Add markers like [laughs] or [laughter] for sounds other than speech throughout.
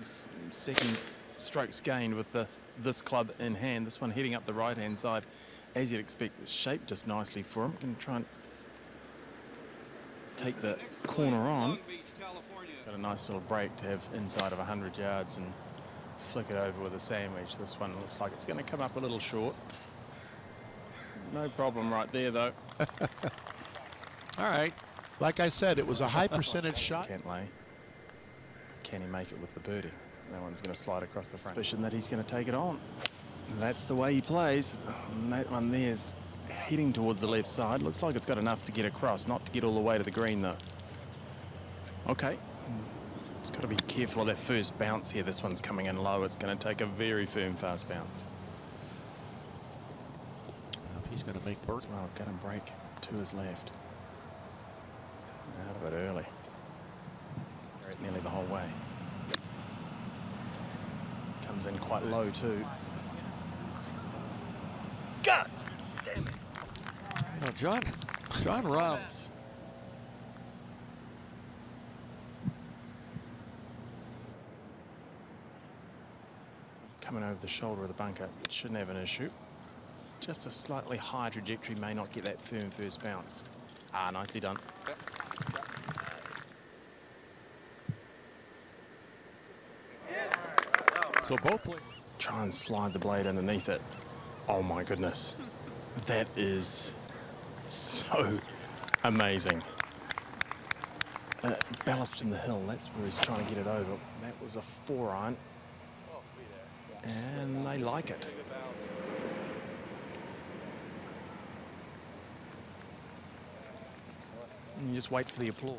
Second strokes gained with the, this club in hand. This one heading up the right-hand side. As you'd expect, it's shaped just nicely for him. Going to try and take the corner on. Got a nice little break to have inside of 100 yards and flick it over with a sandwich. This one looks like it's going to come up a little short. No problem right there, though. [laughs] All right. Like I said, it was a high percentage [laughs] shot. Cantlay. Can he make it with the birdie? That one's going to slide across the front. Suspicion that he's going to take it on. That's the way he plays. And that one there's heading towards the left side. Looks like it's got enough to get across, not to get all the way to the green, though. Okay. It's got to be careful of that first bounce here. This one's coming in low. It's going to take a very firm, fast bounce. He's going to make Burt. Well, got him break to his left. Out of it early. Nearly the whole way. Comes in quite low too. God damn it. Now, John, Jon Rahm's. Coming over the shoulder of the bunker, shouldn't have an issue. Just a slightly higher trajectory may not get that firm first bounce. Ah, nicely done. So both players. Try and slide the blade underneath it. Oh my goodness. That is so amazing. Uh, ballast in the hill, that's where he's trying to get it over. That was a four iron. And they like it. And you just wait for the applause.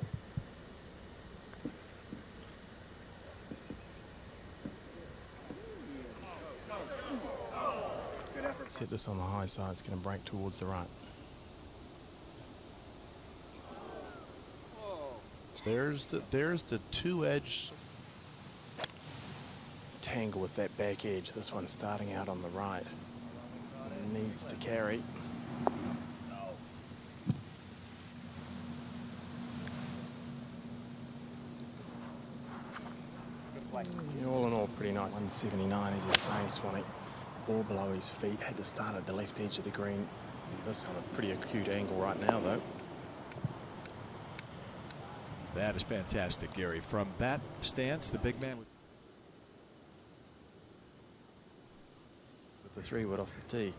Set this on the high side, it's going to break towards the right. There's the there's the two edge tangle with that back edge. This one starting out on the right. Needs to carry. All in all, pretty nice. 179 is the same, Swanee. Ball below his feet. Had to start at the left edge of the green. This on a pretty acute angle right now, though. That is fantastic, Gary. From that stance, the big man was. With the three wood off the tee.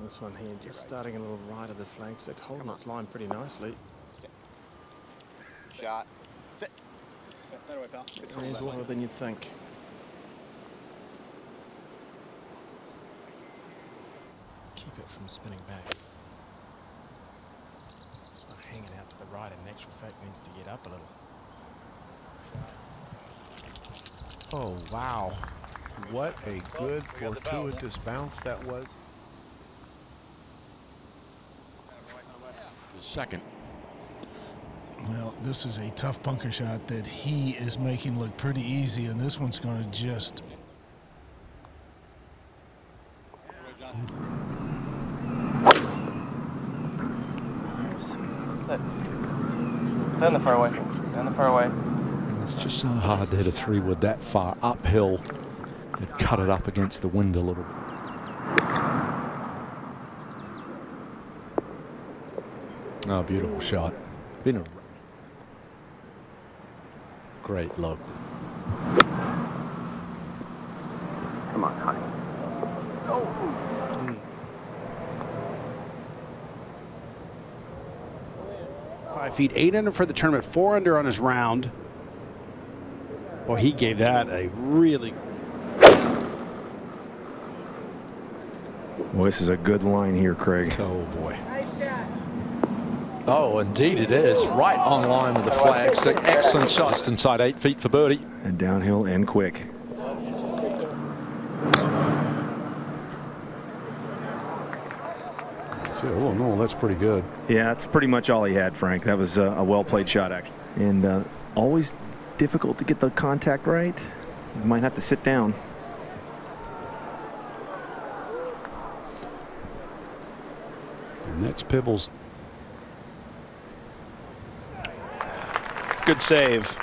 This one here just starting a little right of the flagstick, holding its line pretty nicely. Shot. Sit. There's lower than you'd think. Keep it from spinning back. This one hanging out to the right in actual fact needs to get up a little. Oh, wow. What a good fortuitous bounce that was. The Second. Well, this is a tough bunker shot that he is making look pretty easy, and this one's going to just. Down the fairway. Down the fairway. It's just so hard to hit a three wood that far uphill and cut it up against the wind a little bit. Oh, beautiful shot. Been a great look. Come on, honey. Oh. Five feet, eight under for the tournament, four under on his round. Boy, he gave that a really. Well, this is a good line here, Craig. Oh, boy. Oh, indeed it is. Right on line with the flag. So excellent shot. Just inside eight feet for birdie. And downhill and quick. Oh, no, that's pretty good. Yeah, that's pretty much all he had, Frank. That was a, a well played shot, actually. And uh, always difficult to get the contact right. You might have to sit down. And that's Pibbles. Good save.